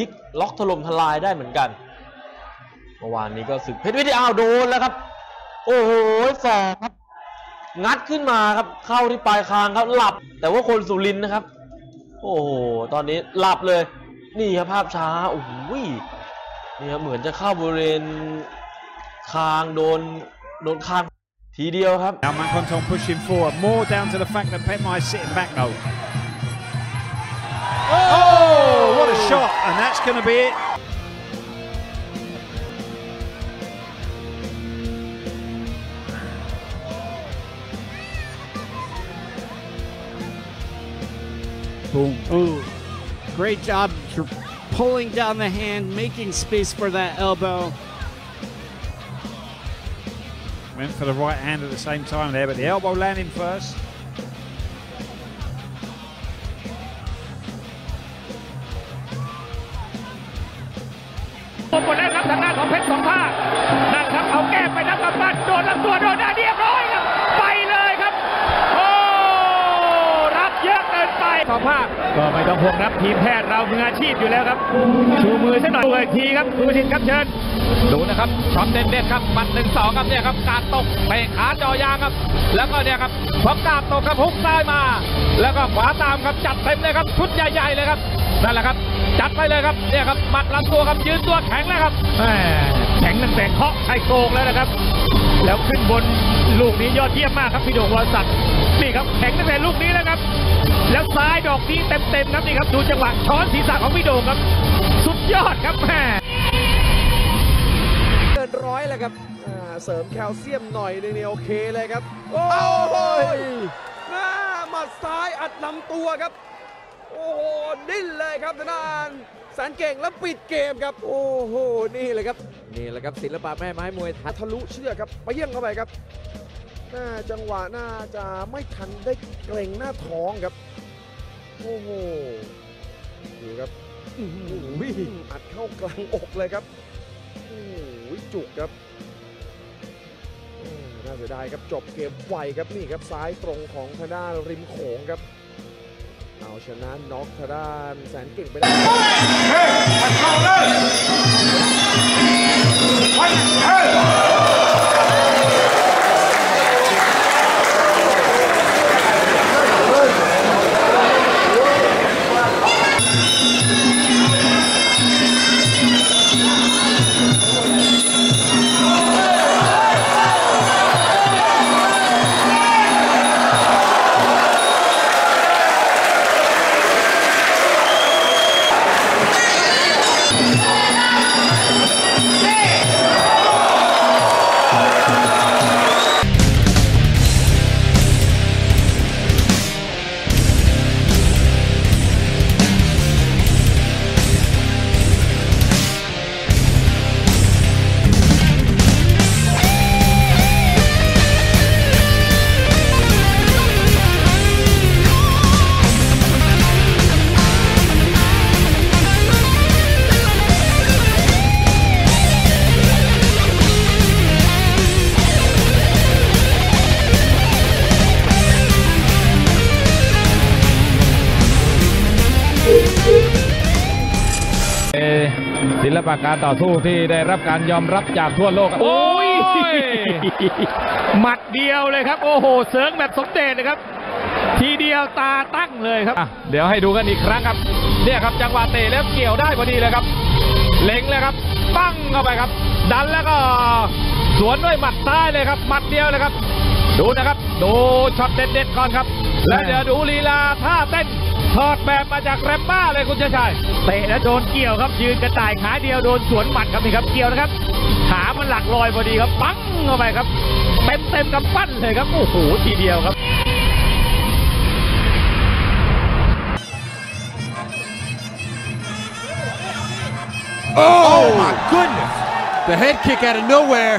พลิกล็อกถล่มทลายได้เหมือนกันเมื่อวานนี้ก็ศึกเพชรวิทยาอ้าวโดนแล้วครับ โอ้โหแฝงครับ งัดขึ้นมาครับ เข้าที่ปลายคางครับ หลับ แต่ว่าคนสุรินทร์นะครับ โอ้โห ตอนนี้หลับเลย นี่ครับภาพช้า โอ้โหนี่ครับเหมือนจะเข้าบริเวณคางโดนโดนคางทีเดียวครับ Now Mankonton pushing forward, more down to the fact that Petmai is sitting back though. Oh, what a shot! And that's going to be it. Boom. Ooh. Great job tr- pulling down the hand, making space for that elbow. Went for the right hand at the same time there, but the elbow landing first. ครับทีมแพทย์เรามืออาชีพอยู่แล้วครับ ชูมือสักหน่อยอีกทีครับคุณประสิทธิ์ครับเชิญดูนะครับช็อตเด็ดๆครับหมัดหนึ่งสองครับเนี่ยครับการตกเตะขาจอยางครับ แล้วก็เนี่ยครับพอกาดตกครับฮุกซ้ายมา แล้วก็ขวาตามครับจัดเต็มเลยครับชุดใหญ่ๆเลยครับนั่นแหละครับ จัดไปเลยครับเนี่ยครับหมัดลำตัวครับยืนตัวแข็งแล้วครับแหม่แข็งตั้งแต่เคาะไข่โกงแล้วนะครับ แล้วขึ้นบน ลูกนี้ยอดเยี่ยมมากครับพี่โด่งวรศักดิ์นี่ครับแข็งตั้งแต่ลูกนี้แล้วครับ แล้วซ้ายดอกนี้เต็มๆครับนี่ครับ ดูจังหวะช้อนศีรษะของพี่โด่งครับ สุดยอดครับแหมเกินร้อยแล้วครับอ่าเสริมแคลเซียมหน่อยนึงนี่โอเคเลยครับ โอ้ยหน้าหมัดซ้ายอัดลำตัวครับ โอ้โหดิ้นเลยครับทางด้าน แสนเก่งแล้วปิดเกมครับ โอ้โห นี่เลยครับ นี่แหละครับศิลปะแม่ไม้มวยทยทะลุเชือกครับไปเยี่ยงเข้าไปครับน้าจังหวะน่าจะไม่ทันได้เกรงหน้าท้องครับ โอ้โหดูครับอื้อหืออัดเข้ากลางอกเลยครับโอ้โหจุกครับน่าเสียดายครับจบเกมไวครับนี่ครับซ้ายตรงของทางด้านริมโขงครับ เอาชนะน็อกทางด้านแสนเก่งไปได้ ศิลปะการต่อสู้ที่ได้รับการยอมรับจากทั่วโลกครับโอ้ยหมัดเดียวเลยครับ โอ้โห เสริงแบบสมเด็จเลยครับ ทีเดียวตาตั้งเลยครับอะเดี๋ยวให้ดูกันอีกครั้งครับ เนี่ยครับจังหวะเตะแล้วเกี่ยวได้พอดีเลยครับ เล็งเลยครับ ปั้งเข้าไปครับ ดันแล้วก็สวนด้วยหมัดซ้ายเลยครับ หมัดเดียวเลยครับ ดูนะครับ ดูช็อตเด็ดๆก่อนครับ แล้วเดี๋ยวดูลีลาท่าเต้นถ อดแบบมาจากแรมบ้าเลยคุณชายชัยเตะแล้วโดนเกี่ยวครับยืนกระต่ายขาเดียวโดนสวนหมัดครับนี่ครับเกี่ยวนะครับขามันหลักลอยพอดีครับปังเข้าไปครับเต็มเต็มๆกำปั้นเลยครับโอ้โหทีเดียวครับ Oh, my goodness. The head kick out of nowhere.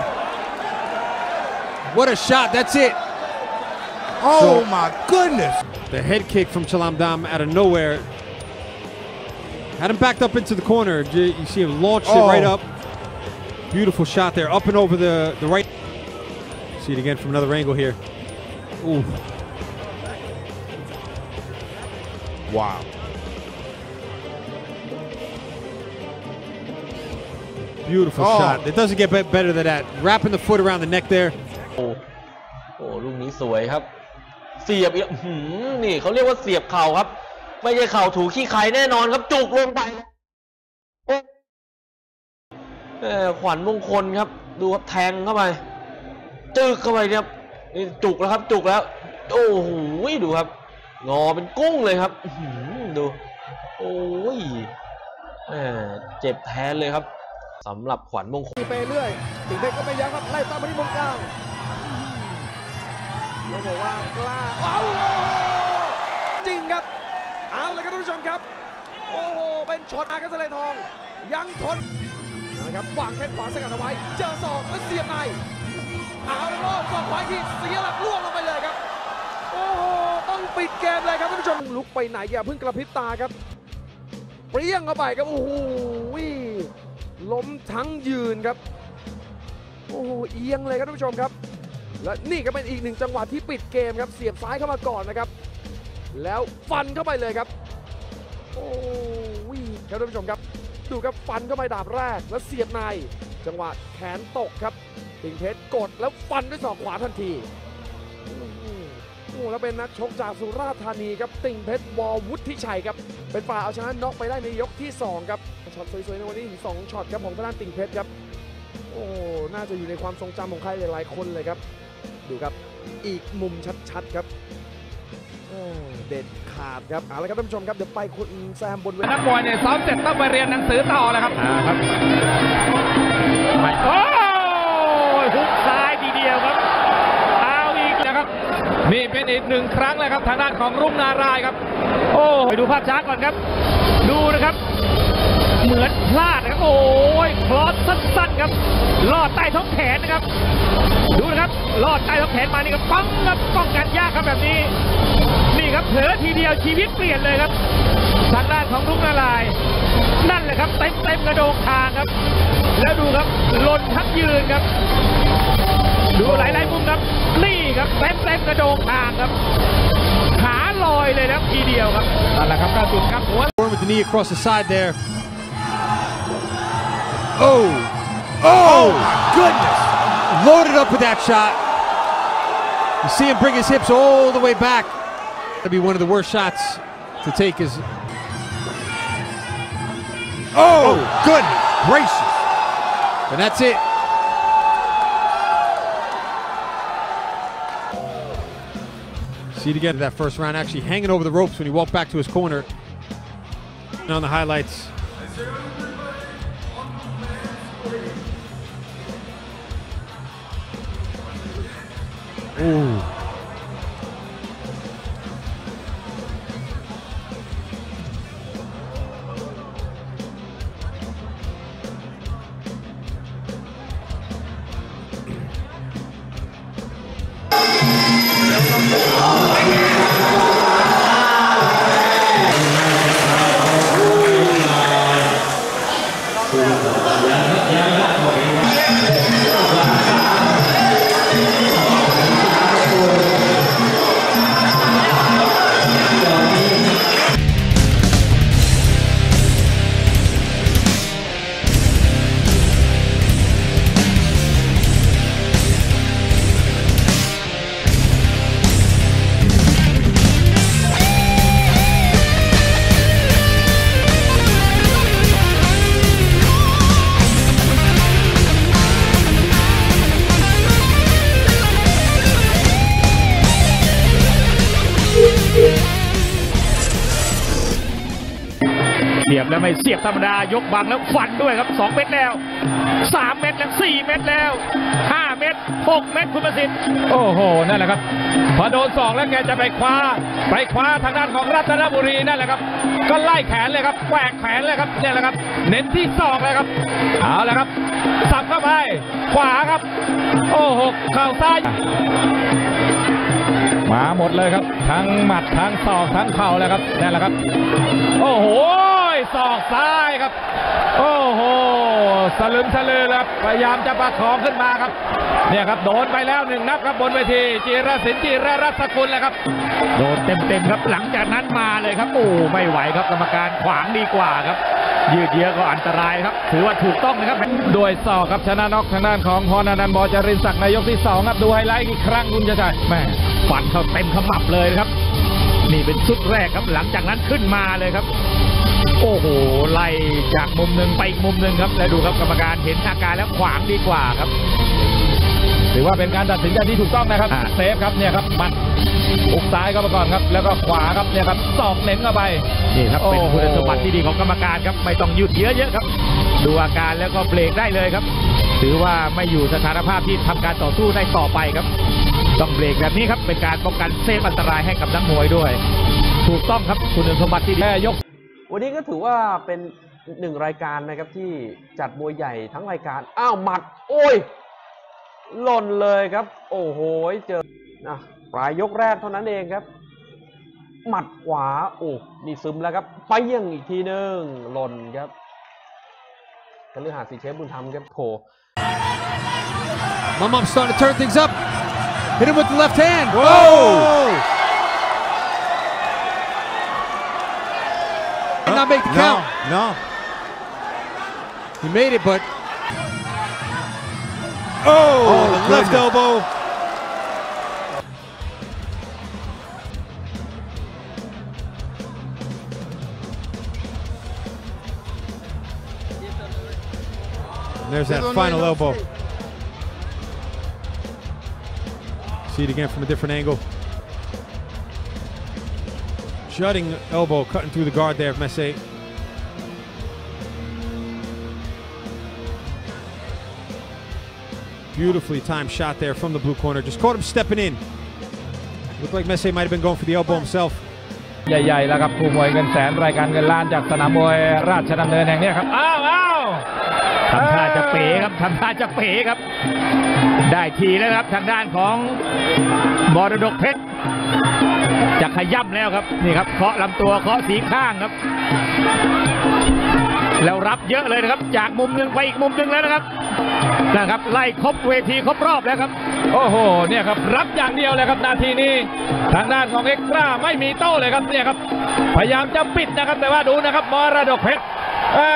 What a shot. That's it. Oh, my goodness. The head kick from Chalamdam out of nowhere. Had him backed up into the corner. J- You see him launch it Oh. right up. Beautiful shot there, up and over the, the right. See it again from another angle here. Ooh. Wow. Beautiful Oh. shot. It doesn't get be- better than that. Wrapping the foot around the neck there. โอ้โอ้ลูกนี้สวยครับ เสียบอีกอื้อหือนี่เขาเรียกว่าเสียบเข่าครับ ไม่ใช่เข่าถูขี้ใครแน่นอนครับ จุกลงไปเออขวัญมงคลครับ ดูครับแทงเข้าไปจึกเข้าไปเนี่ยครับนี่จุกแล้วครับ จุกแล้ว โอ้โหดูครับ งอเป็นกุ้งเลยครับหือดูโอ้ยเจ็บแทนเลยครับสำหรับขวัญมงคลไปเรื่อยติงเพชรก็ไม่ยั้งครับไล่ตามมาที่มุมกลาง ต้องบอกว่ากล้าเอาจริงครับ เอาเลยครับท่านผู้ชมครับ โอ้โห เป็นช็อตอากัสเลทอง ยังทนนะครับวางแข้งขวาสกัดเอาไว้ เจอศอกแล้วเสียบใน เอาแล้วก็ศอกขวาอีกทีเสียหลักล่วงลงไปเลยครับ โอ้โห ต้องปิดเกมเลยครับท่านผู้ชม ลุกไปไหนอย่าเพิ่งกระพริบตาครับ เปรี้ยงเข้าไปครับ โอ้โหล้มทั้งยืนครับ โอ้โห เอียงเลยครับท่านผู้ชมครับ และนี่ก็เป็นอีกหนึ่งจังหวะที่ปิดเกมครับเสียบซ้ายเข้ามาก่อนนะครับ แล้วฟันเข้าไปเลยครับ โอ้ยครับท่านผู้ชมครับ ดูครับฟันเข้าไปดาบแรกแล้วเสียบใน จังหวะแขนตกครับติงเพชรกดแล้วฟันด้วยศอกขวาทันทีโอ้แล้วเป็นนักชกจากสุราษฎร์ธานีครับติงเพชรวอวุฒิชัยครับเป็นฝ่ายเอาชนะน็อกไปได้ในยกที่ 2 ครับช็อตสวยๆในวันนี้ถึง2ช็อตครับของทางด้านติงเพชรครับ โอ้น่าจะอยู่ในความทรงจำของใครหลายๆคนเลยครับ ดูครับ อีกมุมชัดๆครับโอ้เด็ดขาดครับเอาละครับท่านผู้ชมครับเดี๋ยวไปคุณแซมบนเวทีนักมวยเนี่ยซ้อมเสร็จต้องไปเรียนหนังสือต่อแล้วครับอ่าครับไม่โอ้ยหุกซ้ายทีเดียวครับเอาอีกนะครับนี่เป็นอีกหนึ่งครั้งเลยครับทางด้านของรุ่งนารายณ์ครับ โอ้ไปดูภาพช้าก่อนครับ ดูนะครับ เหมือนพลาดนะครับโอ้ยคลอสสั้นๆครับลอดใต้ท้องแขนนะครับดูนะครับลอดใต้ท้องแขนมานี่ครับปังครับป้องกันยากครับแบบนี้ นี่ครับเผลอทีเดียวชีวิตเปลี่ยนเลยครับทางด้านของลุงนารายณ์นั่นแหละครับเต็มเต็มกระโดงคางครับ แล้วดูครับหล่นทั้งยืนครับ ดูหลายๆมุมครับนี่ครับเต็มเต็มกระโดงคางครับขาลอยเลยนะครับทีเดียวครับนั่นแหละครับกระสุนครับหัว With the knee across the side there. Oh. oh! Oh! goodness! Loaded up with that shot. You see him bring his hips all the way back. That'd be one of the worst shots to take is. Oh, oh. goodness gracious! And that's it. See it again in that first round, actually hanging over the ropes when he walked back to his corner. And on the highlights. Oh. แล้วไม่เสียบธรรมดายกบังแล้วฟันด้วยครับ 2 เม็ดแล้ว 3 เม็ดแล้ว 4 เม็ดแล้ว 5 เม็ด6 เม็ดคุณประสิทธิ์โอ้โห นั่นแหละครับ พอโดนสองแล้วแกจะไปคว้า ไปคว้าทางด้านของรัตนบุรีนั่นแหละครับ ก็ไล่แขนเลยครับแหวกแขนเลยครับเนี่ยแหละครับ เน้นที่ศอกเลยครับเอาละครับ สับเข้าไปขวาครับ โอ้โหเข่าซ้ายมาหมดเลยครับ ทั้งหมัดทั้งศอกทั้งเข่าแล้วครับนั่นแหละครับ โอ้โห ศอกซ้ายครับ โอ้โหสลึมสลือครับพยายามจะประคองขึ้นมาครับ เนี่ยครับโดนไปแล้วหนึ่งนับครับบนเวทีจีรศิลป์จีรรัศกุลแล้วครับ โดนเต็มๆครับหลังจากนั้นมาเลยครับโอ้ไม่ไหวครับกรรมการขวางดีกว่าครับยืดเยื้อก็อันตรายครับ ถือว่าถูกต้องนะครับด้วยศอกครับชนะน็อกทางด้านของพรอนันต์บอจรินศักดิ์นายกที่สองครับดูไฮไลท์อีกครั้งคุณจะชัยแม่ฟันเข้าเต็มขมับเลยครับ นี่เป็นชุดแรกครับหลังจากนั้นขึ้นมาเลยครับ โอ้โหไล่จากมุมหนึ่งไปอีกมุมหนึ่งครับแล้วดูครับกรรมการเห็นอาการแล้วขวางดีกว่าครับถือว่าเป็นการตัดสินใจที่ถูกต้องนะครับอ่าเซฟครับเนี่ยครับหมัดอุกซ้ายเข้ามาก่อนครับ แล้วก็ขวาครับเนี่ยครับศอกเน้นเข้าไปนี่ครับเป็นคุณสมบัติที่ดีของกรรมการครับไม่ต้องหยุดเยอะเยอะครับ ดูอาการแล้วก็เบรกได้เลยครับ ถือว่าไม่อยู่สถานภาพที่ทำการต่อสู้ได้ต่อไปครับ ต้องเบรกแบบนี้ครับเป็นการป้องกันเซฟอันตรายให้กับนักมวยด้วย ถูกต้องครับคุณสมบัติที่ดียก วันนี้ก็ถือว่าเป็นหนึ่งรายการนะครับที่จัดมวยใหญ่ทั้งรายการ อ้าวหมัด โอ้ย หล่นเลยครับ โอ้โห เจอนะปลายยกแรกเท่านั้นเองครับ หมัดขวา โอ้นี่ซึมแล้วครับ ไปยังอีกทีหนึ่งหล่นครับกฤหาสีเชฟบุญธรรมครับโถ Mum starting to turn things up. Hit him with the left hand. Whoa! Did make the No, count. no. He made it, but Oh, oh the left elbow. And there's that final elbow. See it again from a different angle. Jutting elbow cutting through the guard there of Messe. Beautifully timed shot there from the blue corner. Just caught him stepping in. Looked like Messe might have been going for the elbow himself. ใหญ่ๆแล้วครับคู่มวยเงินแสนรายการเงินล้านจากสนามมวยราชดำเนินแห่งเนี้ยครับ อ้าวอ้าวทำท่าจะเป๋ครับทำท่าจะเป๋ครับ ได้ทีแล้วครับทางด้านของมรดกเพชร จะขย่ำแล้วครับนี่ครับเคาะลำตัวเคาะสีข้างครับ แล้วรับเยอะเลยนะครับ จากมุมหนึ่งไปอีกมุมหนึ่งแล้วนะครับนะครับไล่ครบเวทีครบรอบแล้วครับ โอ้โหเนี่ยครับรับอย่างเดียวเลยครับนาทีนี้ ทางด้านของเอ็กซ์ตร้าไม่มีโต้เลยครับเนี่ยครับ พยายามจะปิดนะครับ แต่ว่าดูนะครับมรดกเพชรอ่า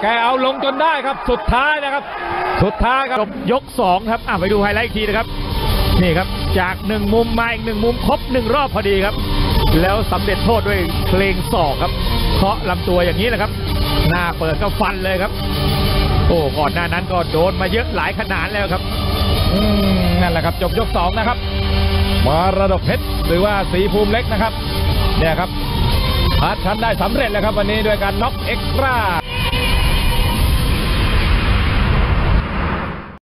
แกเอาลงจนได้ครับสุดท้ายนะครับ สุดท้ายครับจบยกสองครับอะไปดูไฮไลท์อีกทีนะครับ นี่ครับ จากหนึ่งมุมมาอีกหนึ่งมุมครบหนึ่งรอบพอดีครับ แล้วสำเร็จโทษด้วยเพลงศอกครับเคาะลำตัวอย่างนี้แหละครับ หน้าเปิดก็ฟันเลยครับ โอ้ก่อนหน้านั้นก็โดนมาเยอะหลายขนาดแล้วครับนั่นแหละครับจบยกสองนะครับมารดกเพชรหรือว่าสีภูมิเล็กนะครับเนี่ยครับพาทันได้สำเร็จแล้วครับวันนี้ด้วยการน็อกเอ็กซ์ตร้า